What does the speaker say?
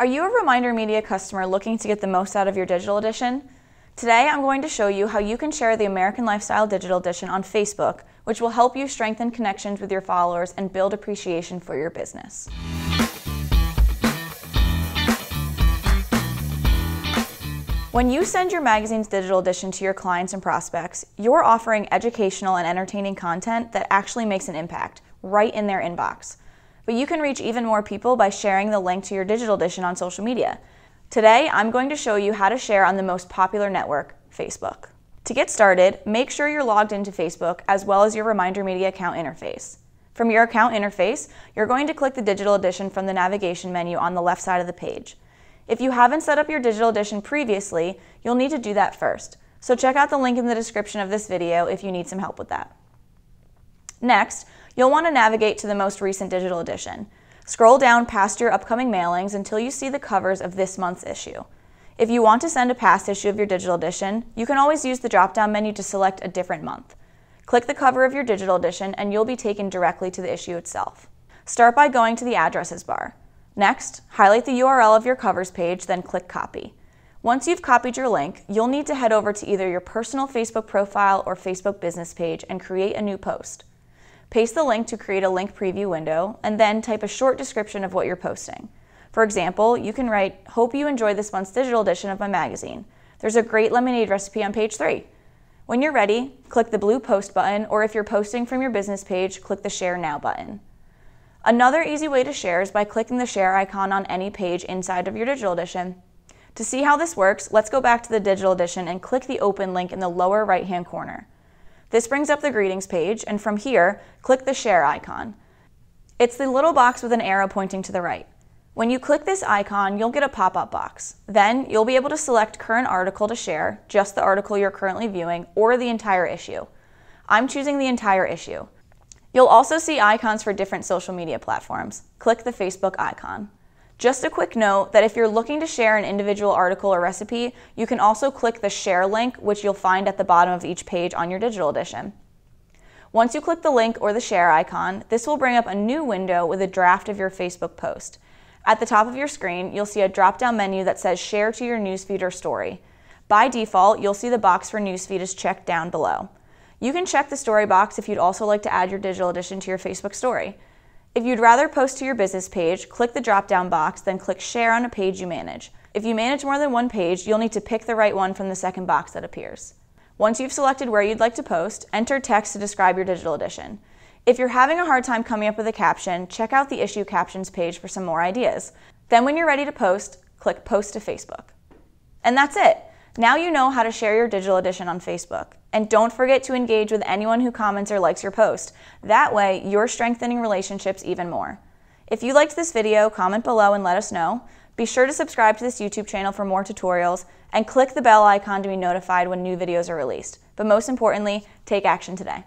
Are you a Reminder Media customer looking to get the most out of your digital edition? Today, I'm going to show you how you can share the American Lifestyle Digital Edition on Facebook, which will help you strengthen connections with your followers and build appreciation for your business. When you send your magazine's digital edition to your clients and prospects, you're offering educational and entertaining content that actually makes an impact right in their inbox. But you can reach even more people by sharing the link to your digital edition on social media. Today, I'm going to show you how to share on the most popular network, Facebook. To get started, make sure you're logged into Facebook as well as your Reminder Media account interface. From your account interface, you're going to click the digital edition from the navigation menu on the left side of the page. If you haven't set up your digital edition previously, you'll need to do that first. So check out the link in the description of this video if you need some help with that. Next, you'll want to navigate to the most recent digital edition. Scroll down past your upcoming mailings until you see the covers of this month's issue. If you want to send a past issue of your digital edition, you can always use the drop-down menu to select a different month. Click the cover of your digital edition and you'll be taken directly to the issue itself. Start by going to the addresses bar. Next, highlight the URL of your covers page, then click Copy. Once you've copied your link, you'll need to head over to either your personal Facebook profile or Facebook business page and create a new post. Paste the link to create a link preview window, and then type a short description of what you're posting. For example, you can write, Hope you enjoy this month's digital edition of my magazine. There's a great lemonade recipe on page 3. When you're ready, click the blue Post button, or if you're posting from your business page, click the Share Now button. Another easy way to share is by clicking the share icon on any page inside of your digital edition. To see how this works, let's go back to the digital edition and click the open link in the lower right hand corner. This brings up the greetings page, and from here, click the share icon. It's the little box with an arrow pointing to the right. When you click this icon, you'll get a pop-up box. Then you'll be able to select current article to share, just the article you're currently viewing, or the entire issue. I'm choosing the entire issue. You'll also see icons for different social media platforms. Click the Facebook icon. Just a quick note that if you're looking to share an individual article or recipe, you can also click the share link, which you'll find at the bottom of each page on your digital edition. Once you click the link or the share icon, this will bring up a new window with a draft of your Facebook post. At the top of your screen, you'll see a drop-down menu that says Share to your newsfeed or story. By default, you'll see the box for newsfeed is checked down below. You can check the story box if you'd also like to add your digital edition to your Facebook story. If you'd rather post to your business page, click the drop down box, then click Share on a page you manage. If you manage more than one page, you'll need to pick the right one from the second box that appears. Once you've selected where you'd like to post, enter text to describe your digital edition. If you're having a hard time coming up with a caption, check out the issue captions page for some more ideas. Then when you're ready to post, click Post to Facebook. And that's it. Now you know how to share your digital edition on Facebook. And don't forget to engage with anyone who comments or likes your post. That way, you're strengthening relationships even more. If you liked this video, comment below and let us know. Be sure to subscribe to this YouTube channel for more tutorials and click the bell icon to be notified when new videos are released. But most importantly, take action today.